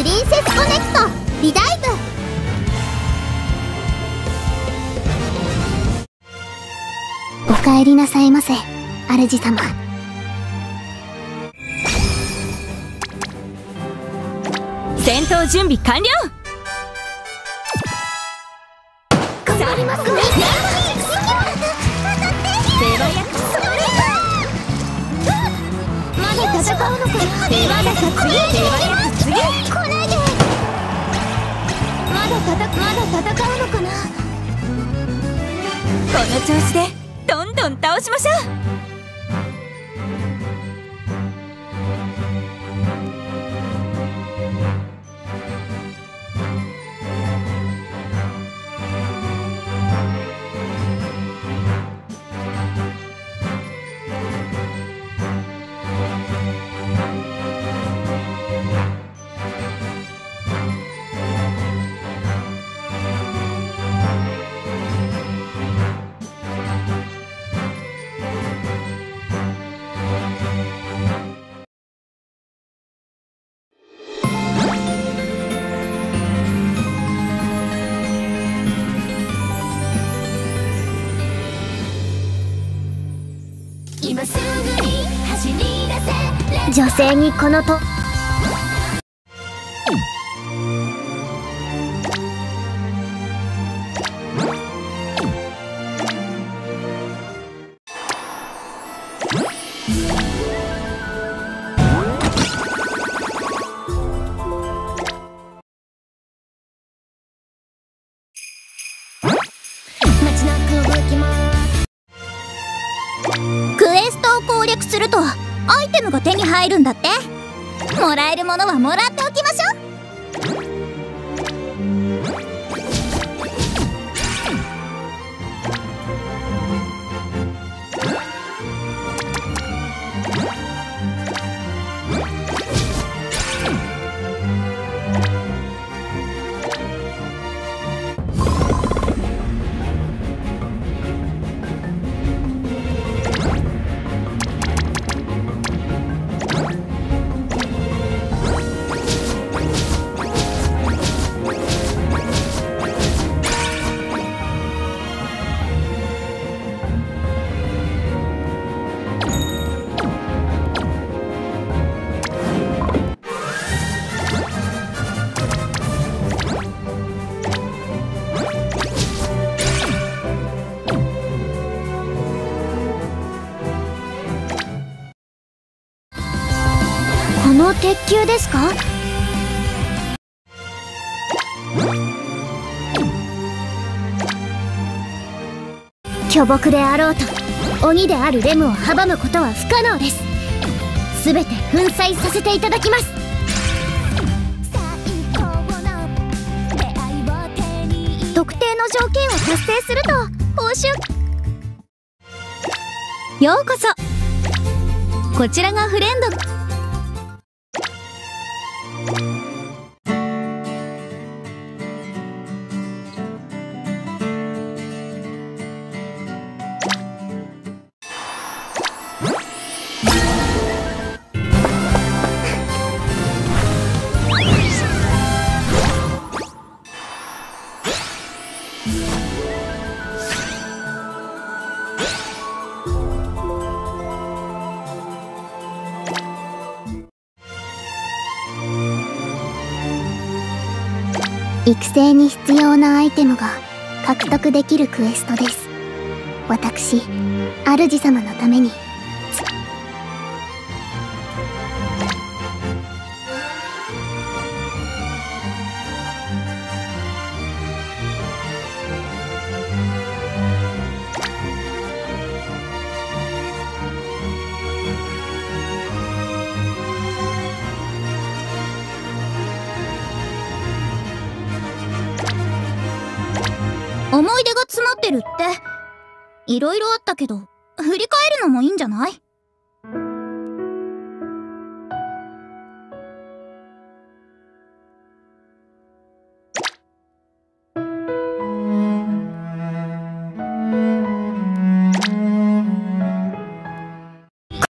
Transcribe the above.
プリンセスコネクト。リダイブお帰りなさいませ。主様。戦闘準備完了。頑張りますね。手早くまだ戦うのかな。手早く次手早く次の調子でどんどん倒しましょう。女性にこのと。クエストを攻略すると。アイテムが手に入るんだって。もらえるものはもらっておきましょう。の鉄球ですか？巨木であろうと鬼であるレムを阻むことは不可能です。全て粉砕させていただきます。特定の条件を達成すると報酬。ようこそ。こちらがフレンド。you 育成に必要なアイテムが獲得できるクエストです。私主様のために思い出が詰まってるって。いろいろあったけど振り返るのもいいんじゃない？